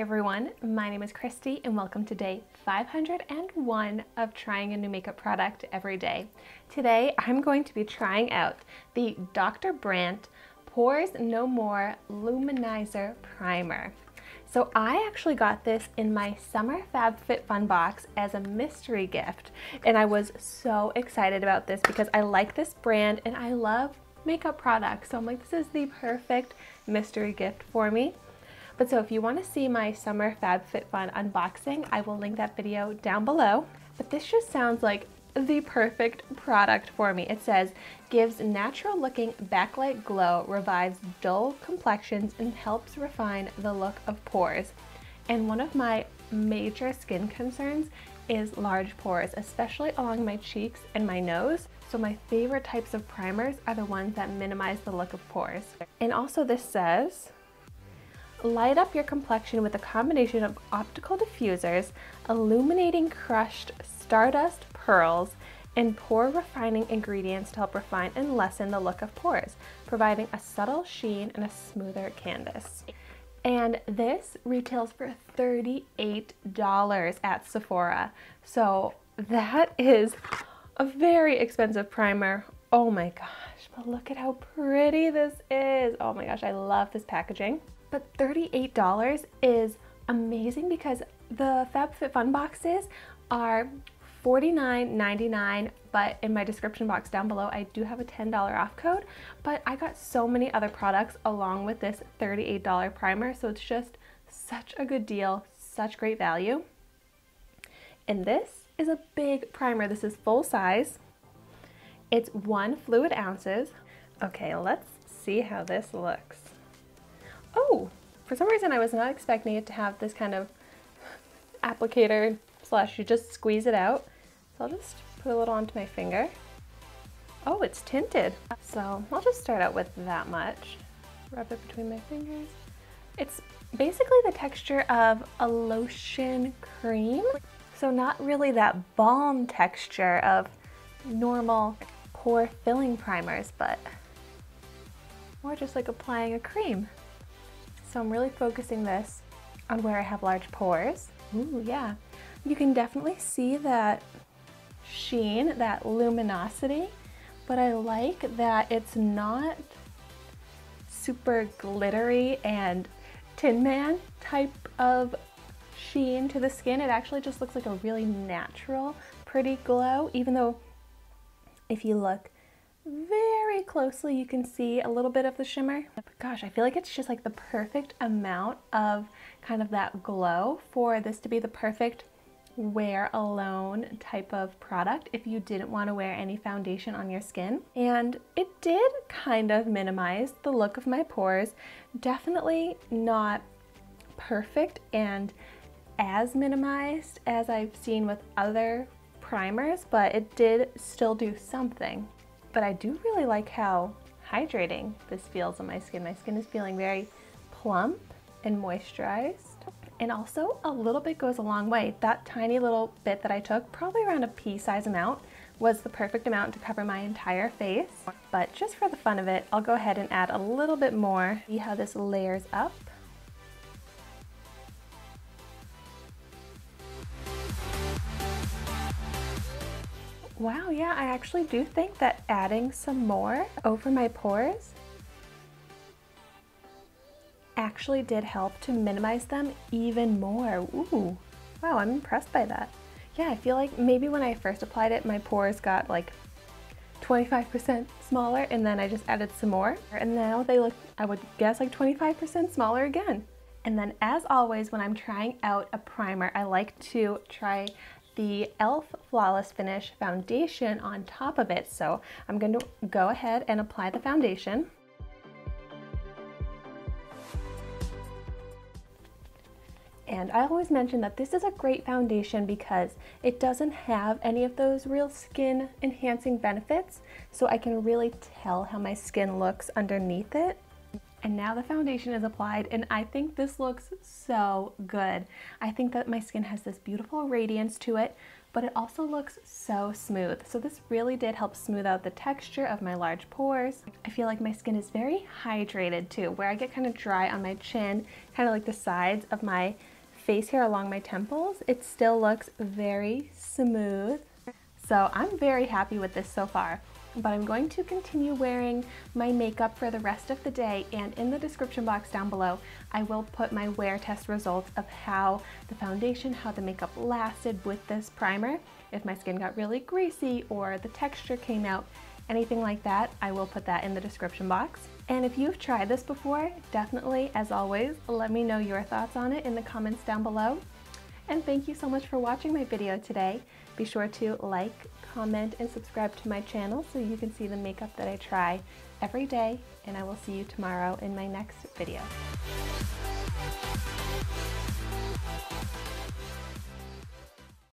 everyone, my name is Kristi and welcome to day 501 of trying a new makeup product every day. Today I'm going to be trying out the Dr. Brandt Pores No More Luminizer Primer. So I actually got this in my summer FabFitFun box as a mystery gift and I was so excited about this because I like this brand and I love makeup products. So I'm like, this is the perfect mystery gift for me. But so if you want to see my summer FabFitFun unboxing, I will link that video down below. But this just sounds like the perfect product for me. It says, gives natural looking backlight glow, revives dull complexions, and helps refine the look of pores. And one of my major skin concerns is large pores, especially along my cheeks and my nose. So my favorite types of primers are the ones that minimize the look of pores. And also this says, Light up your complexion with a combination of optical diffusers, illuminating crushed stardust pearls, and pore refining ingredients to help refine and lessen the look of pores, providing a subtle sheen and a smoother canvas. And this retails for $38 at Sephora. So that is a very expensive primer. Oh my gosh, but look at how pretty this is. Oh my gosh, I love this packaging. But $38 is amazing because the FabFitFun boxes are $49.99 but in my description box down below I do have a $10 off code but I got so many other products along with this $38 primer so it's just such a good deal such great value and this is a big primer this is full size it's one fluid ounces okay let's see how this looks Oh, for some reason I was not expecting it to have this kind of applicator slash you just squeeze it out. So I'll just put a little onto my finger. Oh, it's tinted. So I'll just start out with that much. Rub it between my fingers. It's basically the texture of a lotion cream. So not really that balm texture of normal pore filling primers, but more just like applying a cream. So I'm really focusing this on where I have large pores. Ooh, yeah. You can definitely see that sheen, that luminosity, but I like that it's not super glittery and Tin Man type of sheen to the skin. It actually just looks like a really natural, pretty glow, even though if you look very closely you can see a little bit of the shimmer. But gosh, I feel like it's just like the perfect amount of kind of that glow for this to be the perfect wear alone type of product if you didn't want to wear any foundation on your skin. And it did kind of minimize the look of my pores. Definitely not perfect and as minimized as I've seen with other primers, but it did still do something but I do really like how hydrating this feels on my skin. My skin is feeling very plump and moisturized. And also a little bit goes a long way. That tiny little bit that I took, probably around a pea size amount, was the perfect amount to cover my entire face. But just for the fun of it, I'll go ahead and add a little bit more. See how this layers up. Wow, yeah, I actually do think that adding some more over my pores actually did help to minimize them even more. Ooh, wow, I'm impressed by that. Yeah, I feel like maybe when I first applied it, my pores got like 25% smaller and then I just added some more. And now they look, I would guess like 25% smaller again. And then as always, when I'm trying out a primer, I like to try the e.l.f. Flawless Finish foundation on top of it. So I'm going to go ahead and apply the foundation. And I always mention that this is a great foundation because it doesn't have any of those real skin enhancing benefits. So I can really tell how my skin looks underneath it. And now the foundation is applied and I think this looks so good. I think that my skin has this beautiful radiance to it, but it also looks so smooth. So this really did help smooth out the texture of my large pores. I feel like my skin is very hydrated too, where I get kind of dry on my chin, kind of like the sides of my face here along my temples. It still looks very smooth. So I'm very happy with this so far but I'm going to continue wearing my makeup for the rest of the day and in the description box down below I will put my wear test results of how the foundation, how the makeup lasted with this primer. If my skin got really greasy or the texture came out, anything like that, I will put that in the description box. And if you've tried this before, definitely, as always, let me know your thoughts on it in the comments down below. And thank you so much for watching my video today. Be sure to like, comment, and subscribe to my channel so you can see the makeup that I try every day, and I will see you tomorrow in my next video.